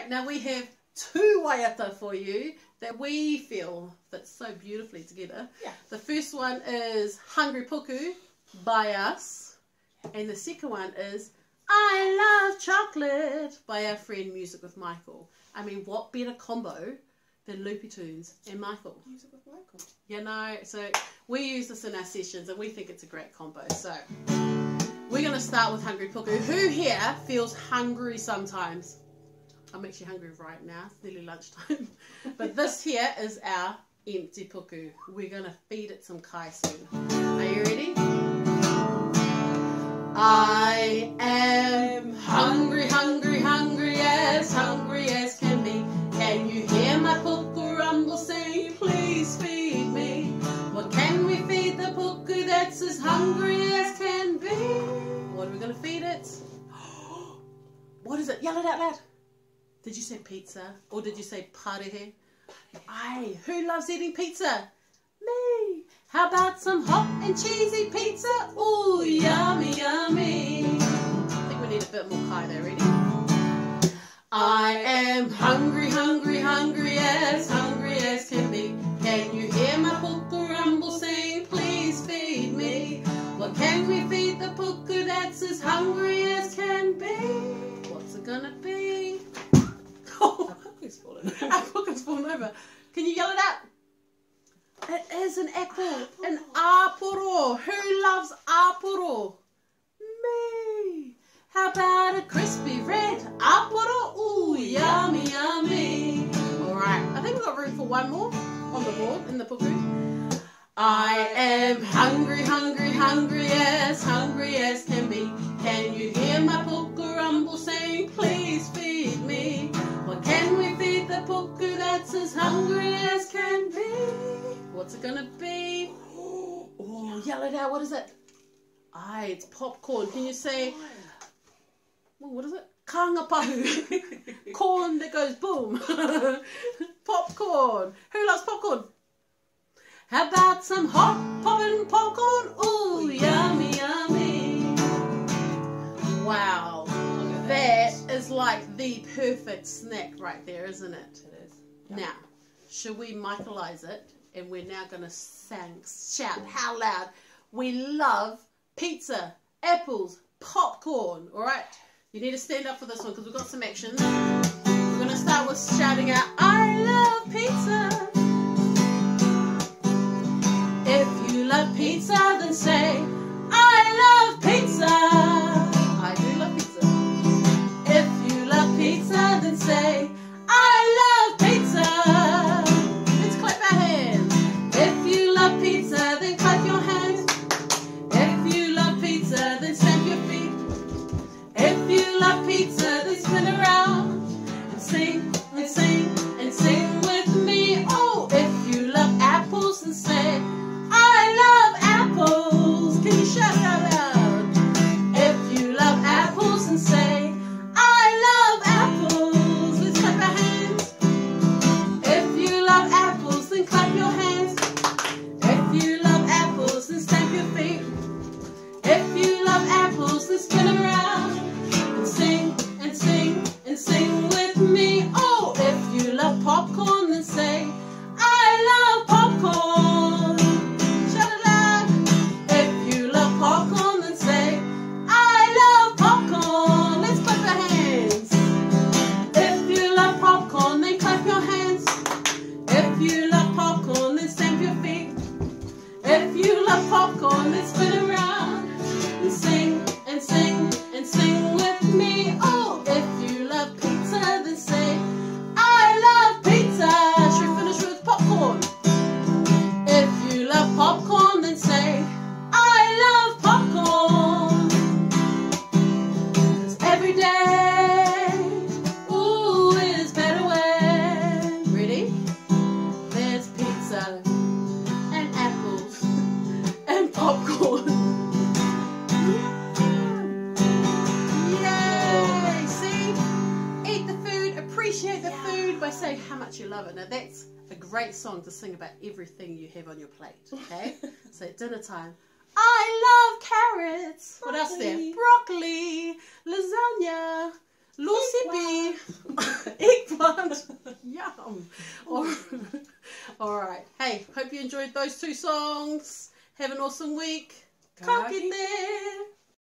right, now we have two waiata for you that we feel fit so beautifully together. Yeah. The first one is Hungry Puku by us, and the second one is I Love Chocolate by our friend Music with Michal. I mean, what better combo than Loopy Tunes and Michal? Music with Michal. You know, so we use this in our sessions and we think it's a great combo. So we're going to start with Hungry Puku. Who here feels hungry sometimes? I'm actually hungry right now. It's nearly lunchtime. but this here is our empty puku. We're going to feed it some kai soon. Are you ready? I am hungry, hungry, hungry as hungry as can be. Can you hear my puku rumble saying, please feed me? What can we feed the puku that's as hungry as can be? What are we going to feed it? What is it? Yell it out loud. Did you say pizza? Or did you say parehe? Aye, who loves eating pizza? Me. How about some hot and cheesy pizza? Ooh, yummy, yummy. I think we need a bit more kai there, ready? I am hungry, hungry, hungry as hungry as can be. Can you hear my puku rumble saying, please feed me? What can we feed the puku that's as hungry as can be? What's it gonna be? Our puku's fallen. Our puku's fallen over. Can you yell it out? It is an apple, an āporo. Who loves āporo? Me. How about a crispy red āporo? Ooh, yummy, yummy. All right, I think we've got room for one more on the board in the puku. I am hungry, hungry, hungry yes, hungry as What's it gonna be? Oh, yell it out. What is it? Aye, it's popcorn. Can you say, well, what is it? Kangapahu. Corn that goes boom. popcorn. Who loves popcorn? How about some hot poppin' popcorn? Ooh, yummy, yummy. Wow. That is like the perfect snack right there, isn't it? It is. Now, should we Michaelize it? And we're now going to shout how loud we love pizza, apples, popcorn. All right? You need to stand up for this one because we've got some action. We're going to start with shouting out, I love pizza. how much you love it. Now that's a great song to sing about everything you have on your plate, okay? so at dinner time, I love carrots. Broccoli. What else there? Broccoli, lasagna, Lucy B, eggplant. Yum. All right. Hey, hope you enjoyed those two songs. Have an awesome week. Come, Come get there.